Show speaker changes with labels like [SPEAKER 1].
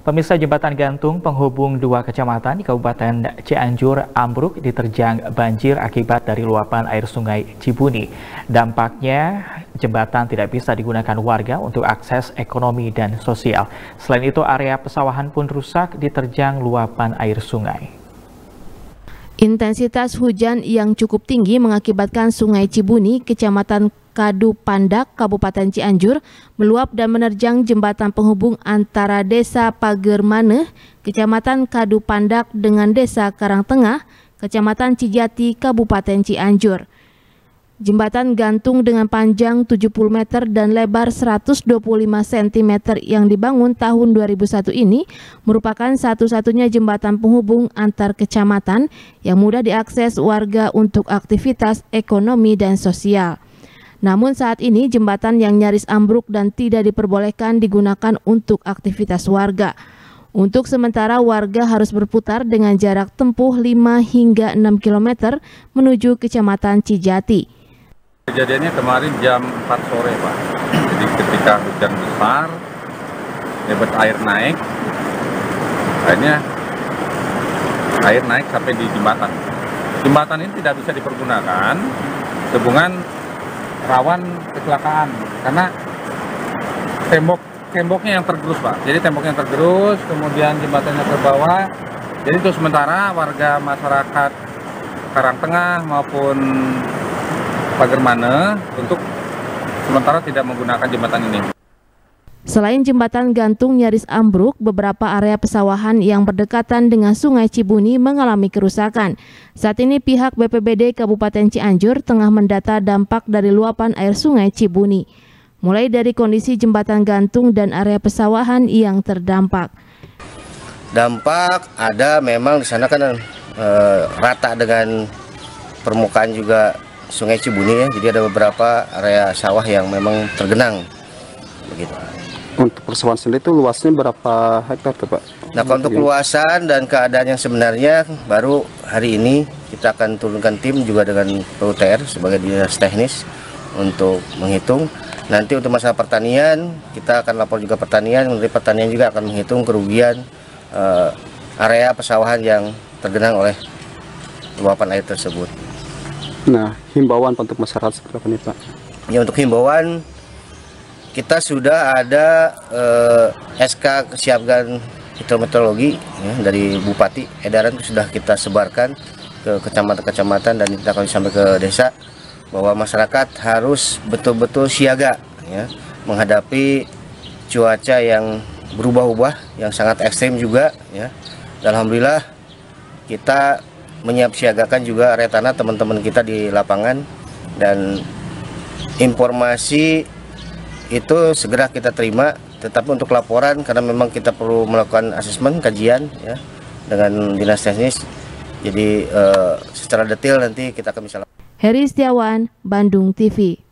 [SPEAKER 1] Pemirsa jembatan gantung penghubung dua kecamatan di Kabupaten Cianjur ambruk diterjang banjir akibat dari luapan air sungai Cibuni. Dampaknya jembatan tidak bisa digunakan warga untuk akses ekonomi dan sosial. Selain itu area pesawahan pun rusak diterjang luapan air sungai.
[SPEAKER 2] Intensitas hujan yang cukup tinggi mengakibatkan Sungai Cibuni, Kecamatan Kadu Pandak, Kabupaten Cianjur, meluap dan menerjang jembatan penghubung antara Desa Pagermane, Kecamatan Kadu Pandak dengan Desa Karangtengah, Kecamatan Cijati, Kabupaten Cianjur. Jembatan gantung dengan panjang 70 meter dan lebar 125 cm yang dibangun tahun 2001 ini merupakan satu-satunya jembatan penghubung antar kecamatan yang mudah diakses warga untuk aktivitas ekonomi dan sosial. Namun saat ini jembatan yang nyaris ambruk dan tidak diperbolehkan digunakan untuk aktivitas warga. Untuk sementara warga harus berputar dengan jarak tempuh 5 hingga 6 km menuju Kecamatan Cijati.
[SPEAKER 3] Kejadiannya kemarin jam 4 sore Pak. Jadi ketika hujan besar, debit air naik, akhirnya air naik sampai di jembatan. Jembatan ini tidak bisa dipergunakan sehubungan rawan kecelakaan. Karena tembok temboknya yang tergerus pak. Jadi temboknya yang tergerus kemudian jembatannya terbawa jadi itu sementara warga masyarakat Karangtengah maupun Pagermane untuk sementara tidak menggunakan jembatan ini.
[SPEAKER 2] Selain jembatan gantung nyaris ambruk, beberapa area pesawahan yang berdekatan dengan Sungai Cibuni mengalami kerusakan. Saat ini pihak BPBD Kabupaten Cianjur tengah mendata dampak dari luapan air Sungai Cibuni, mulai dari kondisi jembatan gantung dan area pesawahan yang terdampak.
[SPEAKER 4] Dampak ada memang di sana kan e, rata dengan permukaan juga Sungai Cibuni ya, jadi ada beberapa area sawah yang memang tergenang begitu.
[SPEAKER 5] Untuk persawahan sendiri itu luasnya berapa hektar tuh Pak?
[SPEAKER 4] Nah untuk luasan dan keadaan yang sebenarnya baru hari ini kita akan turunkan tim juga dengan PUTR sebagai dinas teknis untuk menghitung. Nanti untuk masalah pertanian kita akan lapor juga pertanian, Menteri Pertanian juga akan menghitung kerugian uh, area pesawahan yang tergenang oleh luapan air tersebut.
[SPEAKER 5] Nah himbauan untuk masyarakat seperti apa nih Pak?
[SPEAKER 4] Ya untuk himbauan kita sudah ada eh, SK kesiapan hidrometeorologi ya, dari Bupati edaran sudah kita sebarkan ke kecamatan-kecamatan dan kita akan sampai ke desa bahwa masyarakat harus betul-betul siaga ya menghadapi cuaca yang berubah-ubah yang sangat ekstrim juga ya. Alhamdulillah kita menyiapsiagakan juga area teman-teman kita di lapangan dan informasi itu segera kita terima tetapi untuk laporan karena memang kita perlu melakukan asesmen kajian ya dengan dinas teknis. Jadi uh, secara detail nanti kita akan bisa
[SPEAKER 2] Heri Setiawan Bandung TV